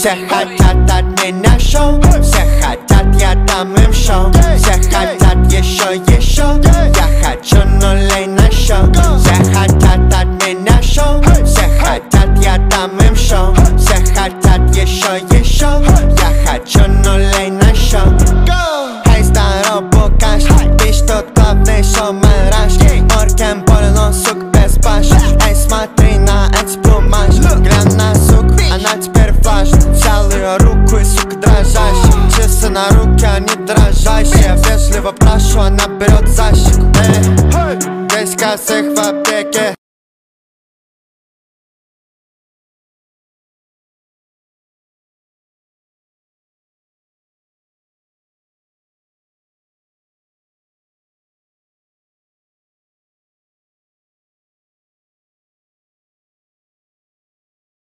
Σε χατά τα νένα ναι, σο, σε χατά τα μεμ σο, σε χατά γεσό γεσό, για χατσό νολένα σο, σε χατά τα νένα ναι, σο, σε χατά τα μεμ σο, σε χατά γεσό γεσό, για χατσό νολένα σο. Hey, στα ρομποκάς, πίσω τα μέσα. руку и, сука, дрожащая Часы на руке, они дрожащие Вежливо прошу, она берет за щеку Эй, здесь косых вопрос